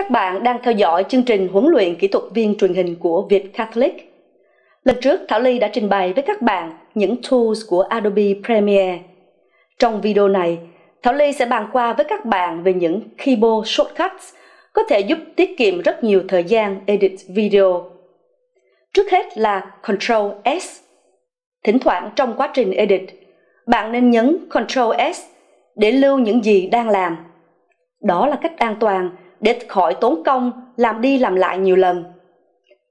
Các bạn đang theo dõi chương trình huấn luyện kỹ thuật viên truyền hình của Việt Catholic. Lần trước Thảo Ly đã trình bày với các bạn những tools của Adobe Premiere. Trong video này, Thảo Ly sẽ bàn qua với các bạn về những keyboard shortcuts có thể giúp tiết kiệm rất nhiều thời gian edit video. Trước hết là Ctrl S. Thỉnh thoảng trong quá trình edit, bạn nên nhấn Ctrl S để lưu những gì đang làm. Đó là cách an toàn để khỏi tốn công làm đi làm lại nhiều lần.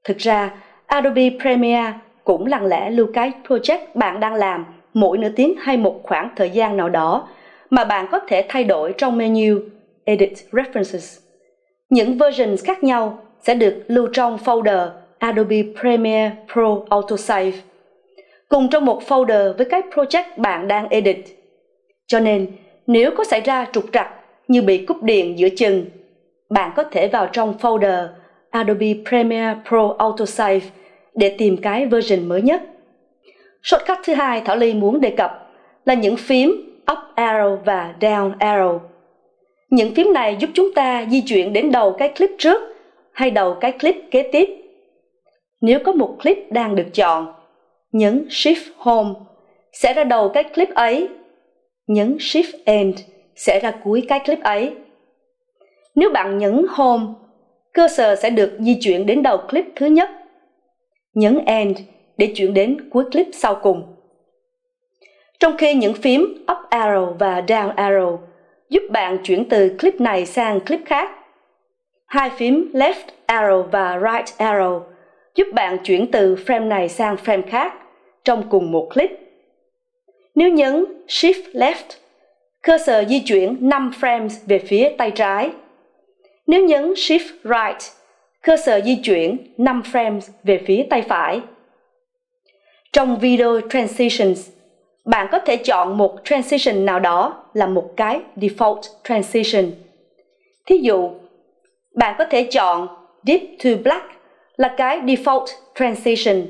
Thực ra, Adobe Premiere cũng lặng lẽ lưu cái project bạn đang làm mỗi nửa tiếng hay một khoảng thời gian nào đó mà bạn có thể thay đổi trong menu Edit References. Những versions khác nhau sẽ được lưu trong folder Adobe Premiere Pro Autosave cùng trong một folder với cái project bạn đang edit. Cho nên, nếu có xảy ra trục trặc như bị cúp điện giữa chừng bạn có thể vào trong folder Adobe Premiere Pro Autosave để tìm cái version mới nhất. Shortcut thứ hai Thảo Ly muốn đề cập là những phím Up Arrow và Down Arrow. Những phím này giúp chúng ta di chuyển đến đầu cái clip trước hay đầu cái clip kế tiếp. Nếu có một clip đang được chọn, nhấn Shift Home sẽ ra đầu cái clip ấy, nhấn Shift End sẽ ra cuối cái clip ấy. Nếu bạn nhấn Home, cơ sở sẽ được di chuyển đến đầu clip thứ nhất. Nhấn End để chuyển đến cuối clip sau cùng. Trong khi những phím Up Arrow và Down Arrow giúp bạn chuyển từ clip này sang clip khác. Hai phím Left Arrow và Right Arrow giúp bạn chuyển từ frame này sang frame khác trong cùng một clip. Nếu nhấn Shift Left, cơ sở di chuyển 5 frames về phía tay trái. Nếu nhấn Shift Right, cơ sở di chuyển 5 frames về phía tay phải. Trong video Transitions, bạn có thể chọn một transition nào đó là một cái default transition. Thí dụ, bạn có thể chọn Deep to Black là cái default transition.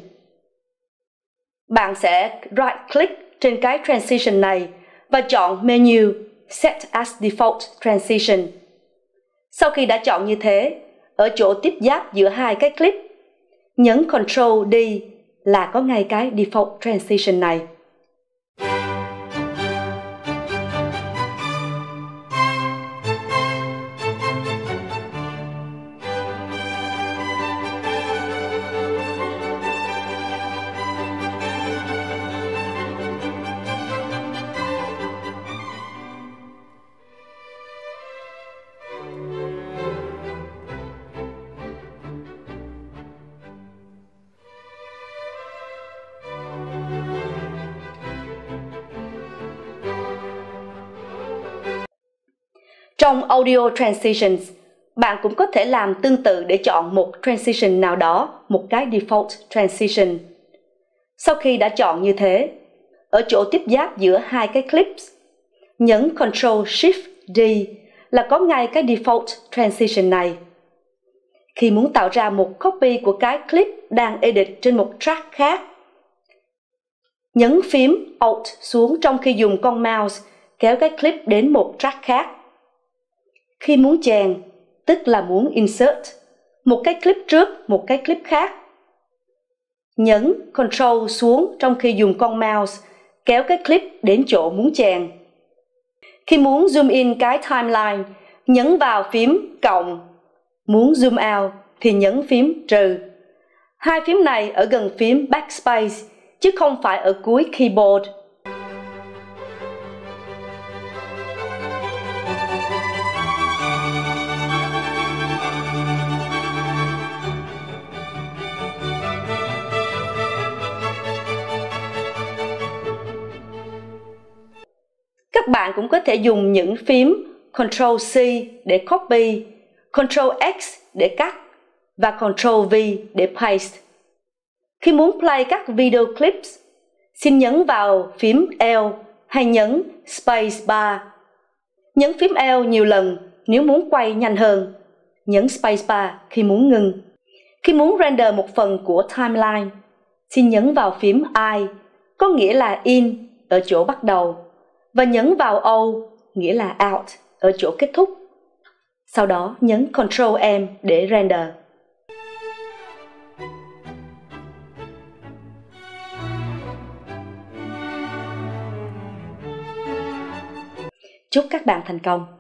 Bạn sẽ right click trên cái transition này và chọn menu Set as Default Transition. Sau khi đã chọn như thế, ở chỗ tiếp giáp giữa hai cái clip, nhấn Ctrl D là có ngay cái Default Transition này. Trong Audio Transitions, bạn cũng có thể làm tương tự để chọn một transition nào đó, một cái default transition. Sau khi đã chọn như thế, ở chỗ tiếp giáp giữa hai cái clips, nhấn Ctrl Shift D là có ngay cái default transition này. Khi muốn tạo ra một copy của cái clip đang edit trên một track khác, nhấn phím Alt xuống trong khi dùng con mouse kéo cái clip đến một track khác khi muốn chèn, tức là muốn insert, một cái clip trước, một cái clip khác. Nhấn Ctrl xuống trong khi dùng con mouse, kéo cái clip đến chỗ muốn chèn. Khi muốn zoom in cái timeline, nhấn vào phím cộng. Muốn zoom out thì nhấn phím trừ. Hai phím này ở gần phím backspace, chứ không phải ở cuối keyboard. Các bạn cũng có thể dùng những phím Ctrl C để copy, Ctrl X để cắt và Ctrl V để paste. Khi muốn play các video clips, xin nhấn vào phím L hay nhấn Space Bar. Nhấn phím L nhiều lần nếu muốn quay nhanh hơn, nhấn Space Bar khi muốn ngừng. Khi muốn render một phần của timeline, xin nhấn vào phím I, có nghĩa là in ở chỗ bắt đầu và nhấn vào O, nghĩa là out, ở chỗ kết thúc. Sau đó, nhấn Ctrl M để render. Chúc các bạn thành công!